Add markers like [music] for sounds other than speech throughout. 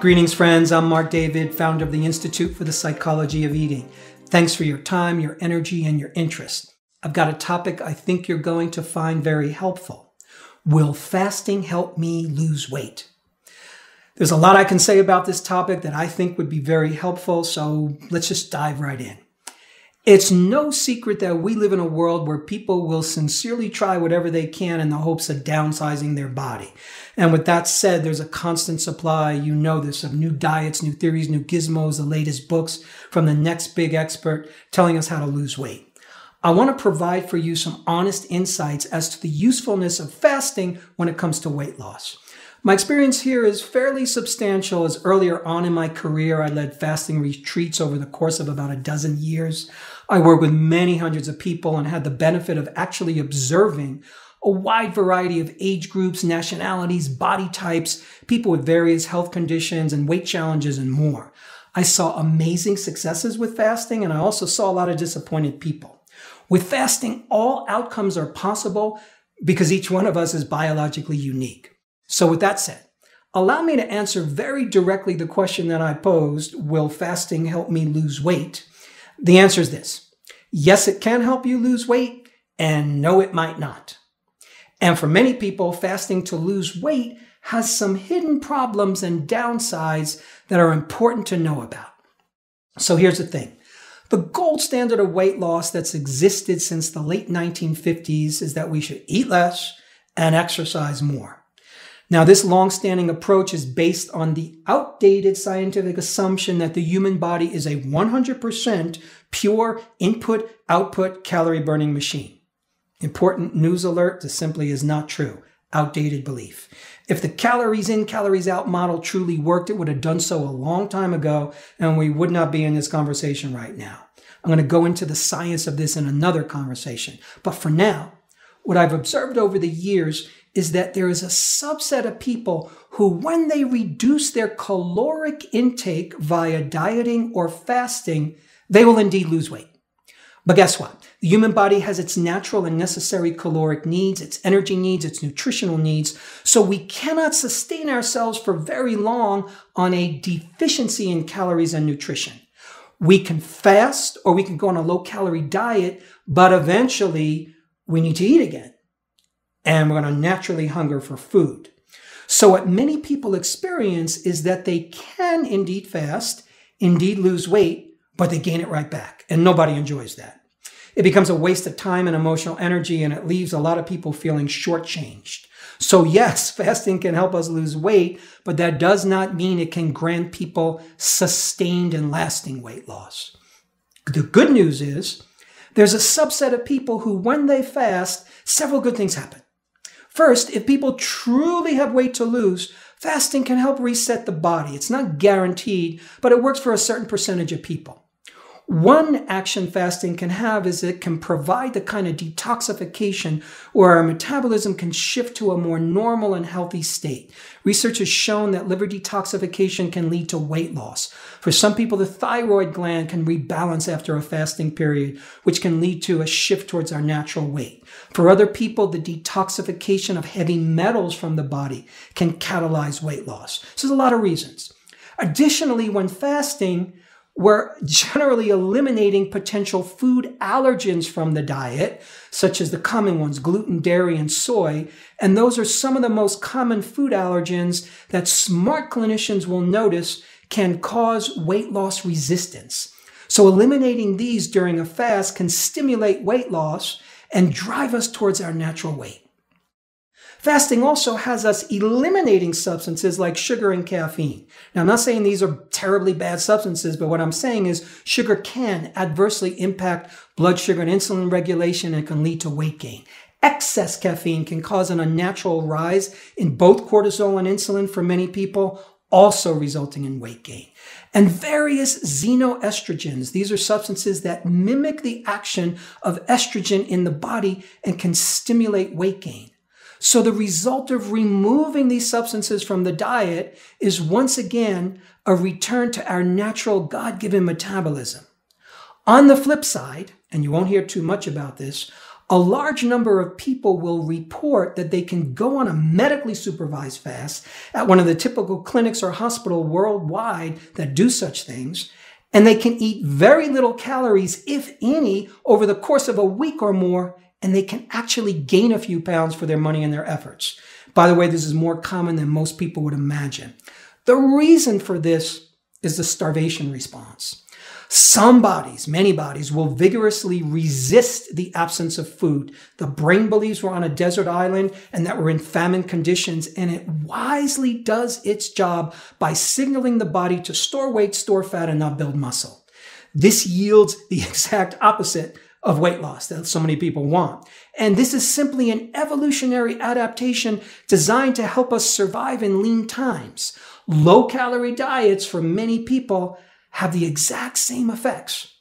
Greetings, friends. I'm Marc David, founder of the Institute for the Psychology of Eating. Thanks for your time, your energy, and your interest. I've got a topic I think you're going to find very helpful. Will fasting help me lose weight? There's a lot I can say about this topic that I think would be very helpful, so let's just dive right in. It's no secret that we live in a world where people will sincerely try whatever they can in the hopes of downsizing their body. And with that said, there's a constant supply, you know this, of new diets, new theories, new gizmos, the latest books from the next big expert telling us how to lose weight. I want to provide for you some honest insights as to the usefulness of fasting when it comes to weight loss. My experience here is fairly substantial as earlier on in my career, I led fasting retreats over the course of about a dozen years. I worked with many hundreds of people and had the benefit of actually observing a wide variety of age groups, nationalities, body types, people with various health conditions and weight challenges and more. I saw amazing successes with fasting and I also saw a lot of disappointed people. With fasting, all outcomes are possible because each one of us is biologically unique. So, with that said, allow me to answer very directly the question that I posed Will fasting help me lose weight? The answer is this yes, it can help you lose weight, and no, it might not. And for many people, fasting to lose weight has some hidden problems and downsides that are important to know about. So here's the thing. The gold standard of weight loss that's existed since the late 1950s is that we should eat less and exercise more. Now, this long-standing approach is based on the outdated scientific assumption that the human body is a 100% pure input output calorie burning machine. Important news alert this simply is not true. Outdated belief. If the calories in, calories out model truly worked, it would have done so a long time ago, and we would not be in this conversation right now. I'm going to go into the science of this in another conversation. But for now, what I've observed over the years is that there is a subset of people who, when they reduce their caloric intake via dieting or fasting, they will indeed lose weight. But guess what? The human body has its natural and necessary caloric needs, its energy needs, its nutritional needs. So we cannot sustain ourselves for very long on a deficiency in calories and nutrition. We can fast or we can go on a low calorie diet, but eventually we need to eat again and we're going to naturally hunger for food. So, what many people experience is that they can indeed fast, indeed lose weight, but they gain it right back. And nobody enjoys that. It becomes a waste of time and emotional energy, and it leaves a lot of people feeling shortchanged. So, yes, [laughs] fasting can help us lose weight, but that does not mean it can grant people sustained and lasting weight loss. The good news is there's a subset of people who, when they fast, several good things happen. First, if people truly have weight to lose, fasting can help reset the body. It's not guaranteed, but it works for a certain percentage of people. One action fasting can have is it can provide the kind of detoxification where our metabolism can shift to a more normal and healthy state. Research has shown that liver detoxification can lead to weight loss. For some people, the thyroid gland can rebalance after a fasting period, which can lead to a shift towards our natural weight. For other people, the detoxification of heavy metals from the body can catalyze weight loss. So there's a lot of reasons. Additionally, when fasting, we're generally eliminating potential food allergens from the diet, such as the common ones, gluten, dairy, and soy. And those are some of the most common food allergens that smart clinicians will notice can cause weight loss resistance. So eliminating these during a fast can stimulate weight loss and drive us towards our natural weight. Fasting also has us eliminating substances like sugar and caffeine. Now, I'm not saying these are terribly bad substances, but what I'm saying is sugar can adversely impact blood sugar and insulin regulation and can lead to weight gain. Excess caffeine can cause an unnatural rise in both cortisol and insulin for many people, also resulting in weight gain. And various xenoestrogens. These are substances that mimic the action of estrogen in the body and can stimulate weight gain. So the result of removing these substances from the diet is once again a return to our natural God given metabolism. On the flip side, and you won't hear too much about this, a large number of people will report that they can go on a medically supervised fast at one of the typical clinics or hospital worldwide that do such things. And they can eat very little calories, if any, over the course of a week or more, and they can actually gain a few pounds for their money and their efforts. By the way, this is more common than most people would imagine. The reason for this is the starvation response. Some bodies, many bodies, will vigorously resist the absence of food. The brain believes we're on a desert island and that we're in famine conditions, and it wisely does its job by signaling the body to store weight, store fat, and not build muscle. This yields the [laughs] exact opposite of weight loss that so many people want. And this is simply an evolutionary adaptation designed to help us survive in lean times. Low calorie diets for many people have the exact same effects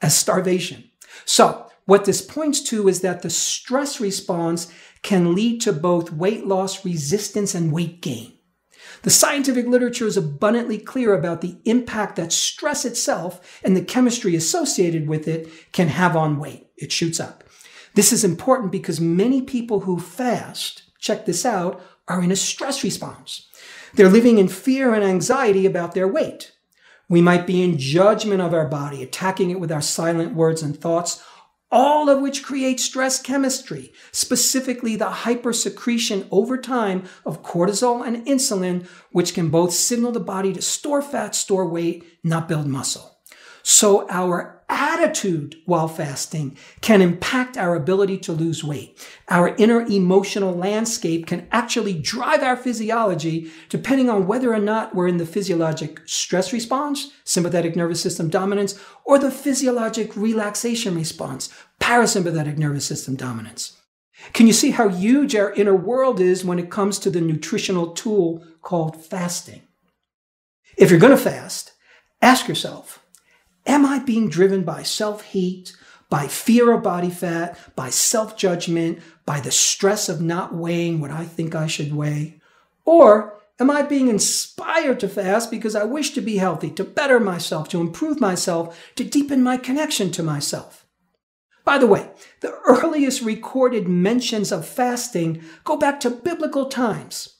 as starvation. So, what this points to is that the stress response can lead to both weight loss resistance and weight gain. The scientific literature is abundantly clear about the impact that stress itself and the chemistry associated with it can have on weight. It shoots up. This is important because many people who fast, check this out, are in a stress response. They're living in fear and anxiety about their weight. We might be in judgment of our body, attacking it with our silent words and thoughts, all of which create stress chemistry, specifically the hypersecretion over time of cortisol and insulin, which can both signal the body to store fat, store weight, not build muscle. So our attitude while fasting can impact our ability to lose weight. Our inner emotional landscape can actually drive our physiology depending on whether or not we're in the physiologic stress response, sympathetic nervous system dominance, or the physiologic relaxation response, parasympathetic nervous system dominance. Can you see how huge our inner world is when it comes to the nutritional tool called fasting? If you're going to fast, ask yourself, Am I being driven by self hate, by fear of body fat, by self judgment, by the stress of not weighing what I think I should weigh? Or am I being inspired to fast because I wish to be healthy, to better myself, to improve myself, to deepen my connection to myself? By the way, the earliest recorded mentions of fasting go back to biblical times.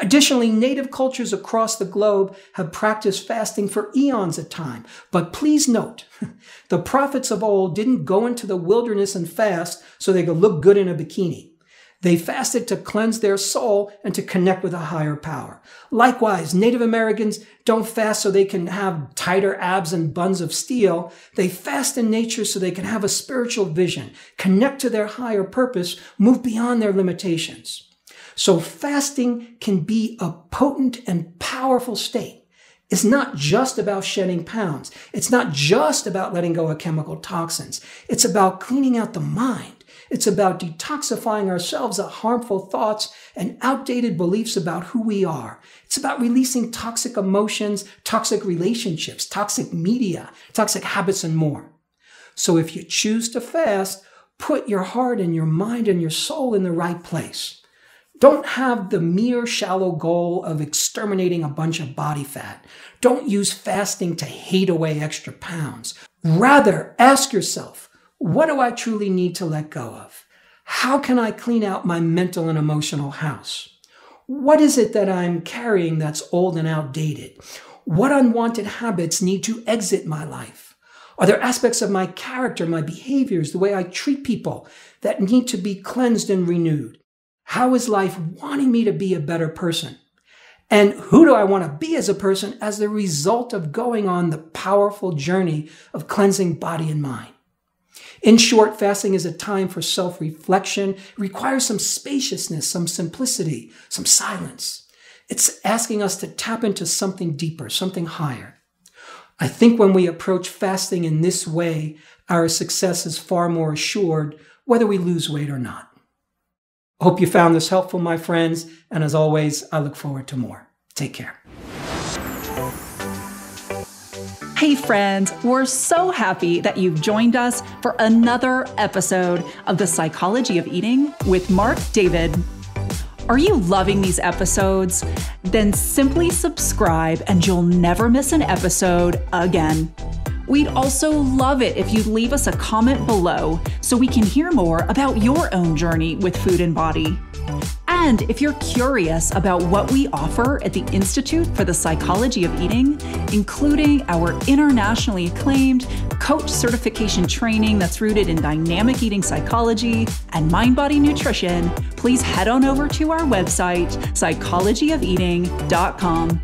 Additionally, native cultures across the globe have practiced fasting for eons at time. But please note, [laughs] the prophets of old didn't go into the wilderness and fast so they could look good in a bikini. They fasted to cleanse their soul and to connect with a higher power. Likewise, Native Americans don't fast so they can have tighter abs and buns of steel. They fast in nature so they can have a spiritual vision, connect to their higher purpose, move beyond their limitations. So fasting can be a potent and powerful state. It's not just about shedding pounds. It's not just about letting go of chemical toxins. It's about cleaning out the mind. It's about detoxifying ourselves of harmful thoughts and outdated beliefs about who we are. It's about releasing toxic emotions, toxic relationships, toxic media, toxic habits, and more. So if you choose to fast, put your heart and your mind and your soul in the right place. Don't have the mere shallow goal of exterminating a bunch of body fat. Don't use fasting to hate away extra pounds. Rather, ask yourself, what do I truly need to let go of? How can I clean out my mental and emotional house? What is it that I'm carrying that's old and outdated? What unwanted habits need to exit my life? Are there aspects of my character, my behaviors, the way I treat people that need to be cleansed and renewed? How is life wanting me to be a better person? And who do I want to be as a person as the result of going on the powerful journey of cleansing body and mind? In short, fasting is a time for self reflection. Requires some spaciousness, some simplicity, some silence. It's asking us to tap into something deeper, something higher. I think when we approach fasting in this way, our success is far more assured, whether we lose weight or not. Hope you found this helpful, my friends. And as always, I look forward to more. Take care. Hey, friends, we're so happy that you've joined us for another episode of The Psychology of Eating with Marc David. Are you loving these episodes? Then simply subscribe and you'll never miss an episode again. We'd also love it if you'd leave us a comment below so we can hear more about your own journey with food and body. And if you're curious about what we offer at the Institute for the Psychology of Eating, including our internationally acclaimed coach certification training that's rooted in dynamic eating psychology and mind body nutrition, please head on over to our website, psychologyofeating.com.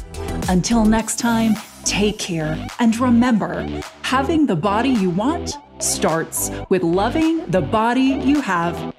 Until next time, take care and remember having the body you want starts with loving the body you have.